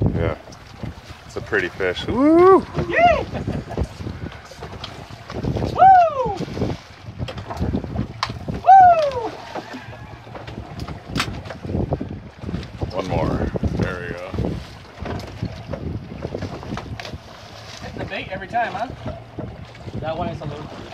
Yeah. It's a pretty fish. Woo! Yeah! Woo! Woo! One more. There we go. Hitting the bait every time, huh? That one is a little.